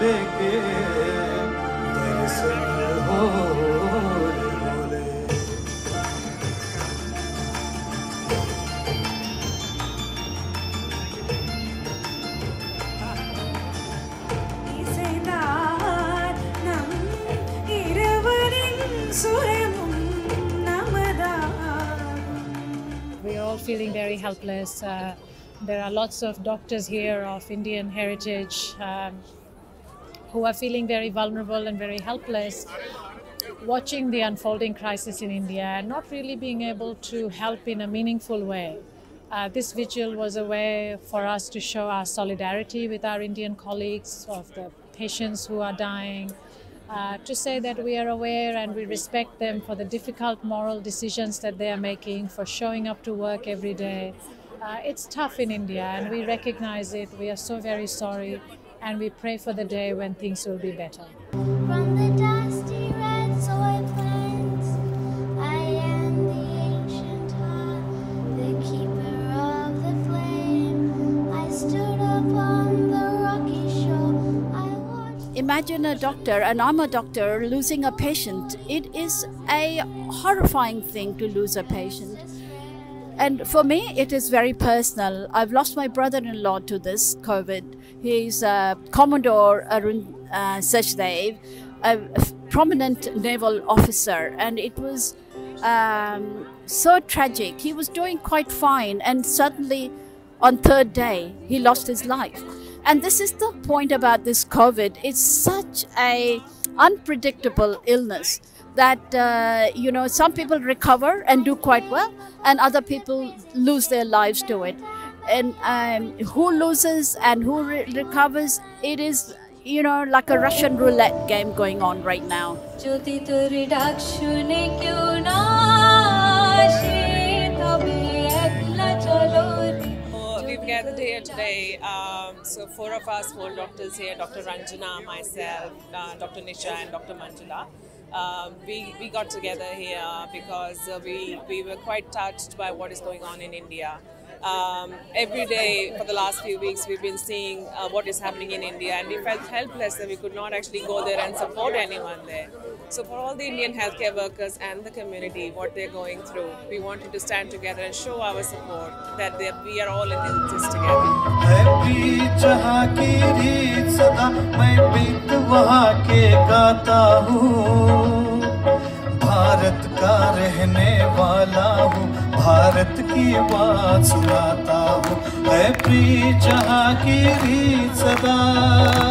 लेके दर्शन हो We're all feeling very helpless. Uh, there are lots of doctors here of Indian heritage um, who are feeling very vulnerable and very helpless, watching the unfolding crisis in India and not really being able to help in a meaningful way. Uh, this vigil was a way for us to show our solidarity with our Indian colleagues of the patients who are dying, uh, to say that we are aware and we respect them for the difficult moral decisions that they are making, for showing up to work every day. Uh, it's tough in India and we recognize it. We are so very sorry and we pray for the day when things will be better. From the dusty red soil plains, I am the ancient heart, the keeper of the flame. I stood upon the rocky shore. I. Imagine a doctor, and I'm a doctor, losing a patient. It is a horrifying thing to lose a patient. And for me, it is very personal. I've lost my brother in law to this COVID. He's uh, Commodore Arun uh, Sachdev, a prominent naval officer, and it was um, so tragic. He was doing quite fine, and suddenly, on third day, he lost his life. And this is the point about this COVID. It's such a unpredictable illness that uh, you know some people recover and do quite well, and other people lose their lives to it. And um, who loses and who re- recovers, it is you know like a Russian roulette game going on right now. We've here today. Um, so four of us, four doctors here: Dr. Ranjana, myself, uh, Dr. Nisha, and Dr. Manjula. Um, we we got together here because uh, we we were quite touched by what is going on in India. Um, every day for the last few weeks, we've been seeing uh, what is happening in India, and we felt helpless that we could not actually go there and support anyone there. So, for all the Indian healthcare workers and the community, what they're going through, we wanted to stand together and show our support that they, we are all in this together. है प्रीत जहाँ की रीत सदा मैं प्रीत वहाँ के गाता हूँ भारत का रहने वाला हूँ भारत की बात सुनाता हूँ। है प्री जहाँ की रीत सदा।